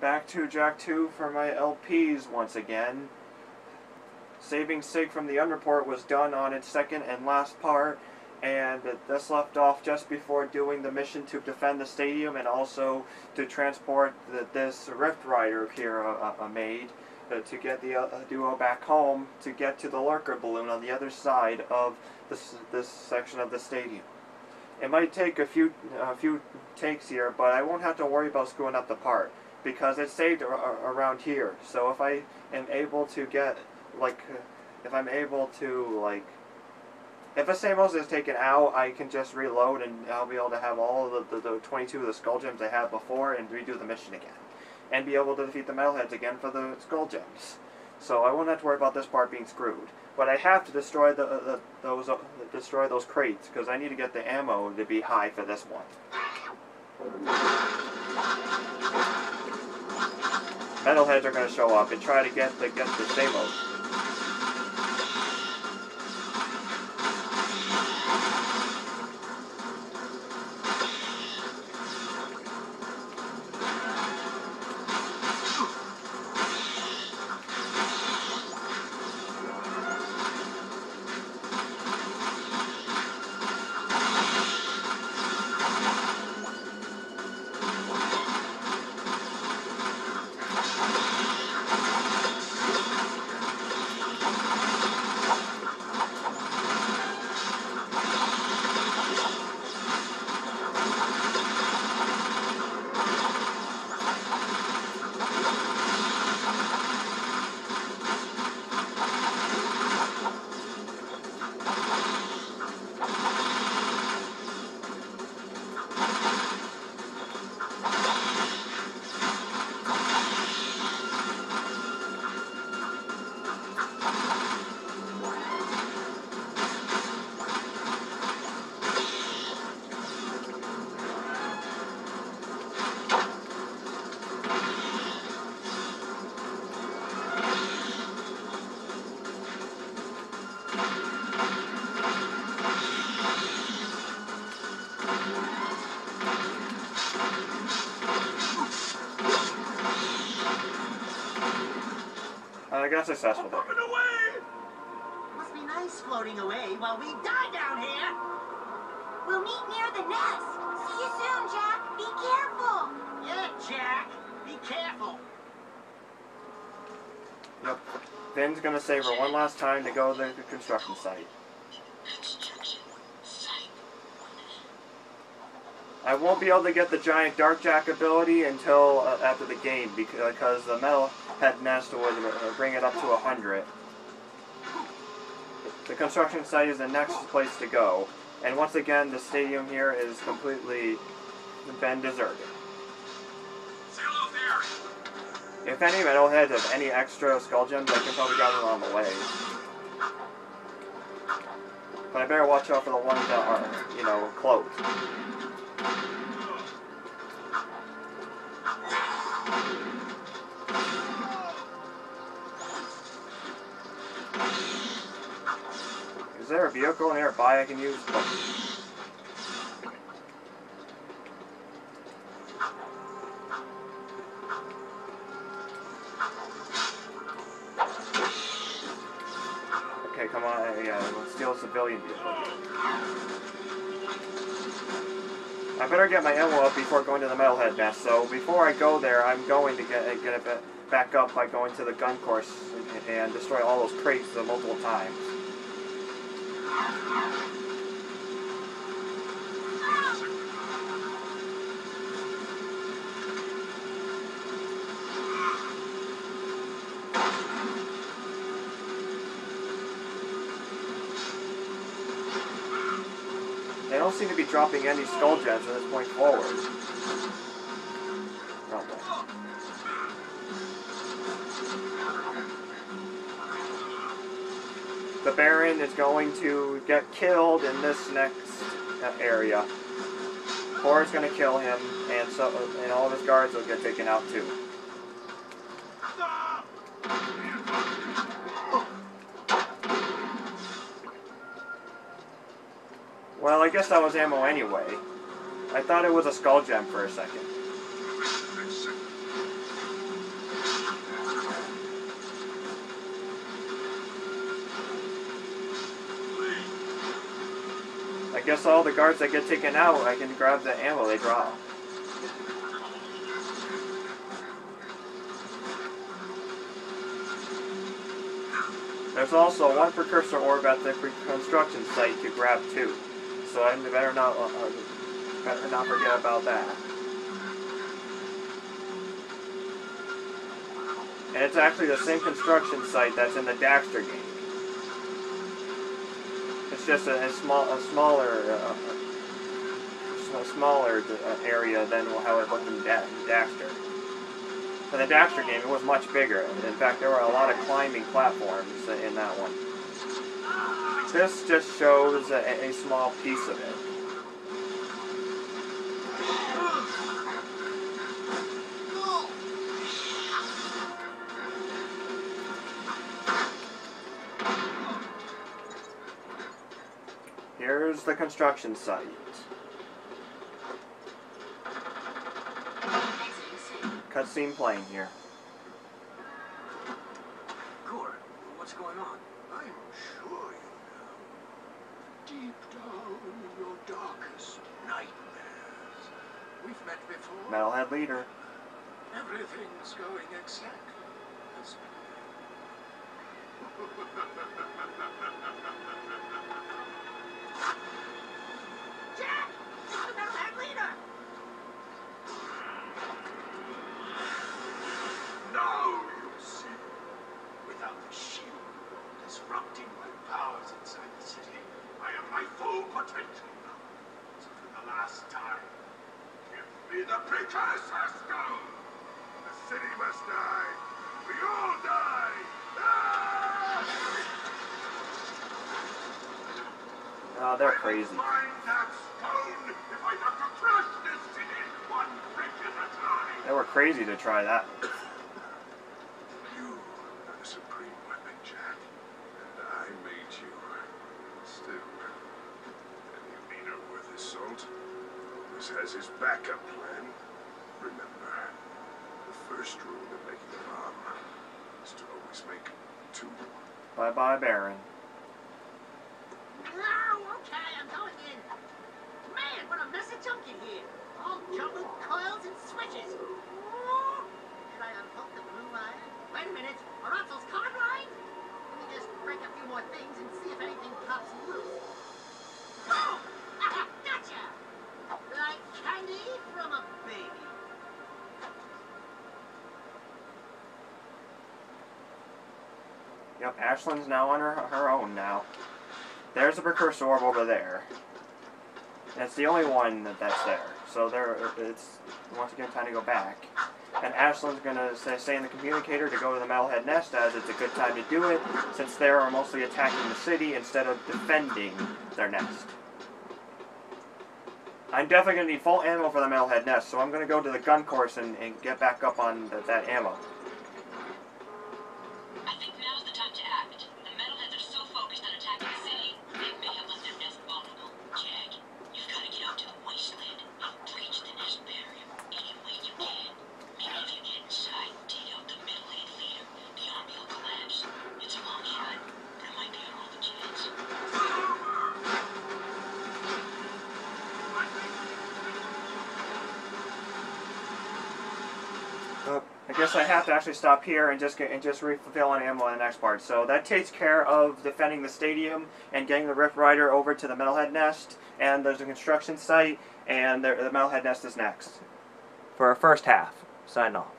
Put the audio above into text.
back to Jak 2 for my LPs once again. Saving Sig from the Underport was done on its second and last part, and this left off just before doing the mission to defend the stadium and also to transport the, this Rift Rider here uh, uh, made uh, to get the uh, duo back home to get to the Lurker balloon on the other side of this, this section of the stadium. It might take a few, a few takes here, but I won't have to worry about screwing up the part because it's saved around here. So if I am able to get, like, if I'm able to, like, if a Samos is taken out, I can just reload and I'll be able to have all of the, the, the 22 of the Skull Gems I had before and redo the mission again. And be able to defeat the Metalheads again for the Skull Gems. So I won't have to worry about this part being screwed. But I have to destroy the, the those uh, destroy those crates because I need to get the ammo to be high for this one. Metalheads are going to show up and try to get the get the Samos. Got successful there. away! Must be nice floating away while we die down here. We'll meet near the nest. See you soon, Jak. Be careful. Yeah, Jak. Be careful. Yep. Finn's gonna save her one last time to go to the construction site. I won't be able to get the giant Dark Jak ability until uh, after the game because the metal head nest would uh, bring it up to 100. The construction site is the next place to go. And once again, the stadium here is completely been deserted. If any metalheads have any extra skull gems, I can probably gather them on the way. But I better watch out for the ones that are, you know, closed. Is there a vehicle nearby I can use? Okay, come on, yeah, uh, let's steal a civilian vehicle. I better get my ammo up before going to the metalhead nest, so before I go there, I'm going to get, get it back up by going to the gun course and destroy all those crates multiple times. Don't seem to be dropping any skull gems from this point forward. the Baron is going to get killed in this next area. Kor is going to kill him, and so and all of his guards will get taken out too. Well, I guess that was ammo anyway. I thought it was a skull gem for a second. I guess all the guards that get taken out, I can grab the ammo they drop. There's also one precursor orb at the construction site to grab too so I better not uh, uh, better not forget about that. And it's actually the same construction site that's in the Daxter game. It's just a, a small, a smaller, uh, a smaller uh, area than how it looked in da Daxter. In the Daxter game, it was much bigger. In fact, there were a lot of climbing platforms in that one. This just shows a, a small piece of it. Here's the construction site. Cutscene playing here. Down in your darkest nightmares, we've met before. Metalhead leader. Everything's going exactly as Jack! It's the metalhead leader! Now you see. Without the shield disrupting my powers inside the city, I am my full potential now. So for the last time, give me the precursor stone! The city must die! We all die! Ah! Oh, they're crazy. find that stone if I have to crush this city one brick at a time! They were crazy to try that. You are the supreme weapon, Jak. And I made you. Still, any leader worth his salt always has his backup plan. Remember, the first rule of making a bomb is to always make two. Bye bye, Baron. Oh, okay, I'm going in. Man, what a mess of junk in here. All jumbled coils and switches. Should I unhook the blue wire? Wait a minute. Aranzel's card Yep, Ashelin's now on her, her own now. There's a precursor orb over there. It's the only one that, that's there. So there, it's once again time to go back. And Ashelin's gonna say, say in the communicator to go to the Metalhead Nest as it's a good time to do it, since they are mostly attacking the city instead of defending their nest. I'm definitely gonna need full ammo for the Metalhead Nest, so I'm gonna go to the gun course and, and get back up on the, that ammo. I guess I have to actually stop here and just get and just refill on ammo in the next part. So that takes care of defending the stadium and getting the Rift Rider over to the Metalhead Nest, and there's a construction site, and the, the Metalhead Nest is next. For our first half, sign off.